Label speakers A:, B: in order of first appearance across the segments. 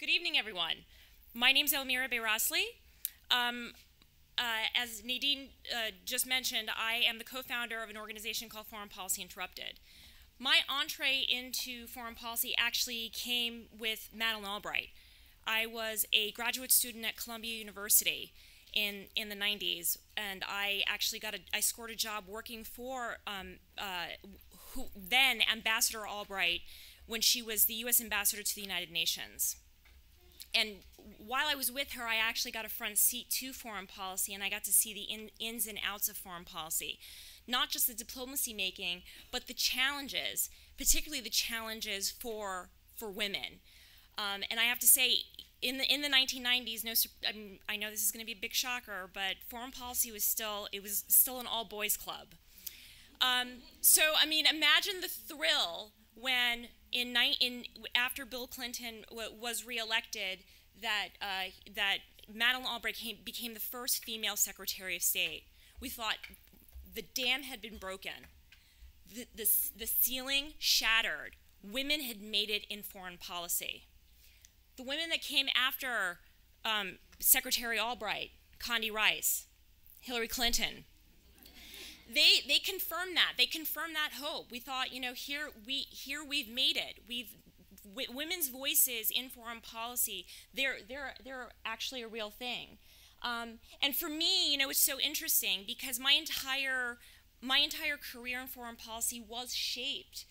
A: Good evening, everyone. My name is Elmira Bayrasli. Um, uh, as Nadine uh, just mentioned, I am the co-founder of an organization called Foreign Policy Interrupted. My entree into foreign policy actually came with Madeleine Albright. I was a graduate student at Columbia University in, in the 90s, and I actually got a, I scored a job working for um, uh, who, then Ambassador Albright when she was the U.S. Ambassador to the United Nations and while I was with her, I actually got a front seat to foreign policy, and I got to see the in, ins and outs of foreign policy. Not just the diplomacy making, but the challenges, particularly the challenges for, for women. Um, and I have to say, in the in the 1990s, no, I, mean, I know this is going to be a big shocker, but foreign policy was still it was still an all boys club. Um, so I mean, imagine the thrill when in, in after Bill Clinton was reelected, that uh, that Madeleine Albright came, became the first female Secretary of State. We thought the dam had been broken, the, the, the ceiling shattered. Women had made it in foreign policy. The women that came after um, Secretary Albright, Condi Rice, Hillary Clinton, they they confirmed that. They confirm that hope. We thought, you know, here we here we've made it. We've women's voices in foreign policy. They're they're they're actually a real thing. Um, and for me, you know, it's so interesting because my entire my entire career in foreign policy was shaped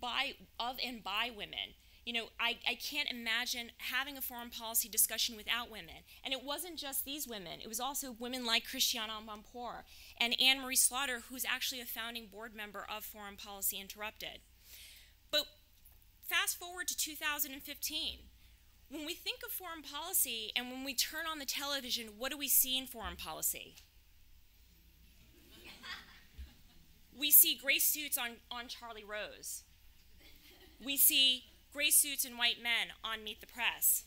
A: by of and by women you know, I, I can't imagine having a foreign policy discussion without women. And it wasn't just these women, it was also women like Christiane Amanpour and Anne Marie Slaughter, who's actually a founding board member of Foreign Policy Interrupted. But fast forward to 2015. When we think of foreign policy and when we turn on the television, what do we see in foreign policy? we see gray suits on, on Charlie Rose. We see gray suits and white men on Meet the Press.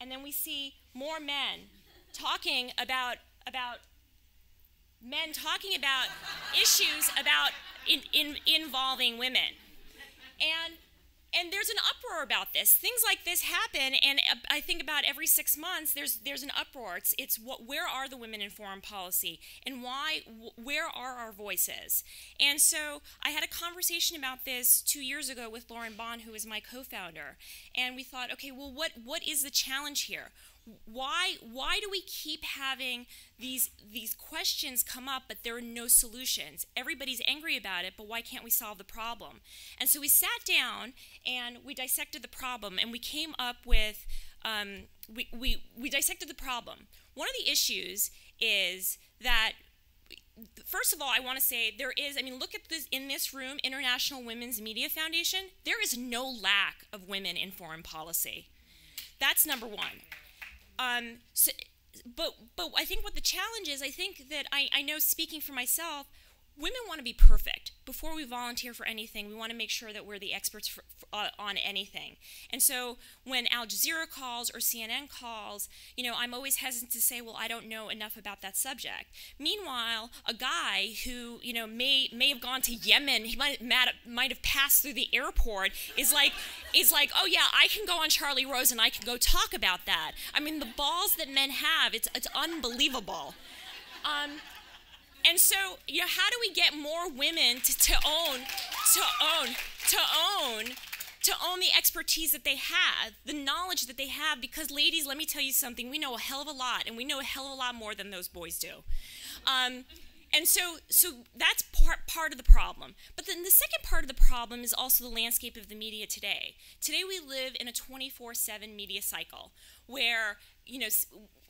A: And then we see more men talking about, about men talking about issues about in, in, involving women. And and there's an uproar about this. Things like this happen, and uh, I think about every six months there's there's an uproar. It's it's what where are the women in foreign policy, and why where are our voices? And so I had a conversation about this two years ago with Lauren Bohn, who is my co-founder, and we thought, okay, well, what what is the challenge here? Why why do we keep having these these questions come up but there are no solutions everybody's angry about it but why can't we solve the problem and so we sat down and we dissected the problem and we came up with um, we, we, we dissected the problem one of the issues is that first of all, I want to say there is, I mean, look at this in this room, International Women's Media Foundation, there is no lack of women in foreign policy. That's number one. Um, so, but but I think what the challenge is, I think that I, I know speaking for myself, women want to be perfect before we volunteer for anything. We want to make sure that we're the experts for, uh, on anything. And so when Al Jazeera calls or CNN calls, you know, I'm always hesitant to say, well, I don't know enough about that subject. Meanwhile, a guy who you know may may have gone to Yemen, he might might have passed through the airport, is like is like, oh yeah, I can go on Charlie Rose and I can go talk about that. I mean, the balls that men have, it's it's unbelievable. Um, and so, you know, how do we get more women to, to own, to own, to own, to own the expertise that they have, the knowledge that they have? Because, ladies, let me tell you something. We know a hell of a lot, and we know a hell of a lot more than those boys do. Um, and so, so that's part, part of the problem. But then the second part of the problem is also the landscape of the media today. Today we live in a 24-7 media cycle where, you know,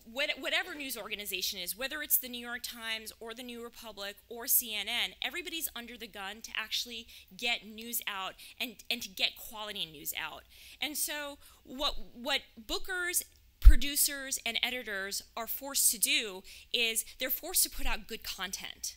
A: whatever news organization is, whether it's the New York Times or the New Republic or CNN, everybody's under the gun to actually get news out and, and to get quality news out. And so what, what bookers producers and editors are forced to do is they're forced to put out good content.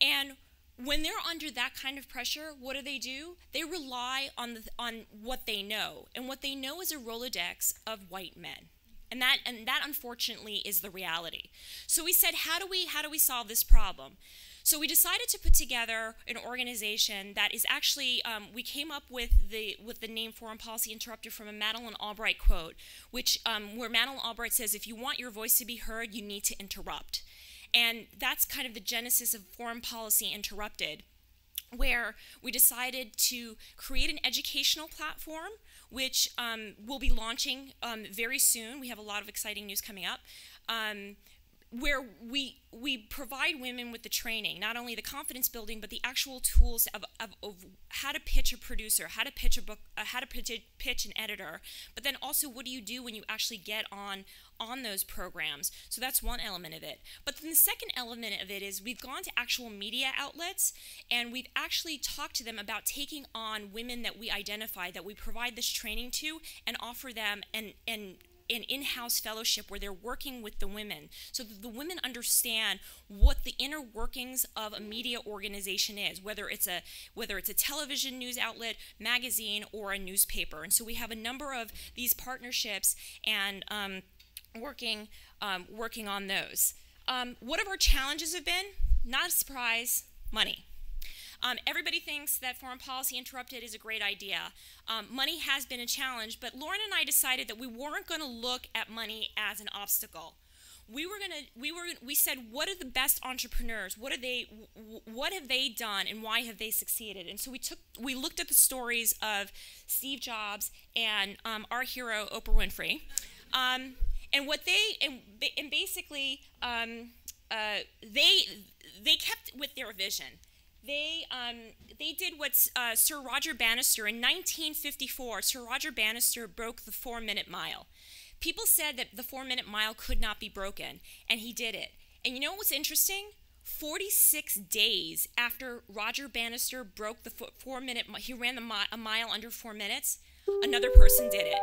A: And when they're under that kind of pressure, what do they do? They rely on, the, on what they know. And what they know is a Rolodex of white men. And that, and that unfortunately is the reality. So we said, how do we, how do we solve this problem? So we decided to put together an organization that is actually um, we came up with the with the name Foreign Policy Interrupted from a Madeleine Albright quote, which um, where Madeleine Albright says, "If you want your voice to be heard, you need to interrupt," and that's kind of the genesis of Foreign Policy Interrupted where we decided to create an educational platform, which um, we'll be launching um, very soon. We have a lot of exciting news coming up. Where we we provide women with the training, not only the confidence building, but the actual tools of, of, of how to pitch a producer, how to pitch a book, uh, how to pitch, pitch an editor, but then also what do you do when you actually get on on those programs. So that's one element of it. But then the second element of it is we've gone to actual media outlets and we've actually talked to them about taking on women that we identify that we provide this training to and offer them and and an in-house fellowship where they're working with the women so that the women understand what the inner workings of a media organization is whether it's a whether it's a television news outlet magazine or a newspaper. And so we have a number of these partnerships and um, working um, working on those. Um, what have our challenges have been? Not a surprise money um, everybody thinks that foreign policy interrupted is a great idea. Um, money has been a challenge, but Lauren and I decided that we weren't going to look at money as an obstacle. We were gonna, we were, we said, what are the best entrepreneurs? What are they, what have they done, and why have they succeeded? And so we took, we looked at the stories of Steve Jobs and um, our hero Oprah Winfrey, um, and what they, and, and basically, um, uh, they, they kept with their vision they um, they did what uh, Sir Roger Bannister in 1954. Sir Roger Bannister broke the four-minute mile. People said that the four-minute mile could not be broken, and he did it. And you know what's interesting? 46 days after Roger Bannister broke the four-minute, he ran the mi a mile under four minutes. Another person did it,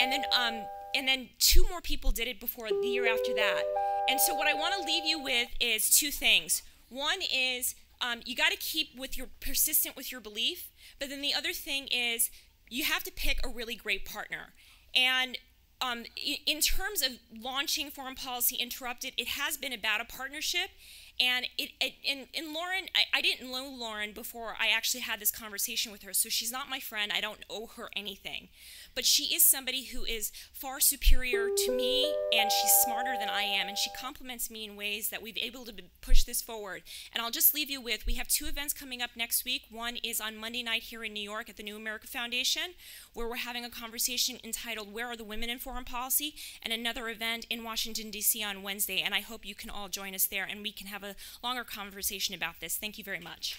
A: and then um, and then two more people did it before the year after that. And so what I want to leave you with is two things. One is um, you got to keep with your persistent with your belief. But then the other thing is you have to pick a really great partner. And um, in terms of launching Foreign Policy Interrupted, it has been about a partnership. And it, it and, and Lauren, I, I didn't know Lauren before I actually had this conversation with her, so she's not my friend. I don't owe her anything but she is somebody who is far superior to me and she's smarter than I am and she complements me in ways that we've able to push this forward. And I'll just leave you with we have two events coming up next week. One is on Monday night here in New York at the New America Foundation where we're having a conversation entitled Where are the Women in Foreign Policy and another event in Washington DC on Wednesday and I hope you can all join us there and we can have a longer conversation about this. Thank you very much.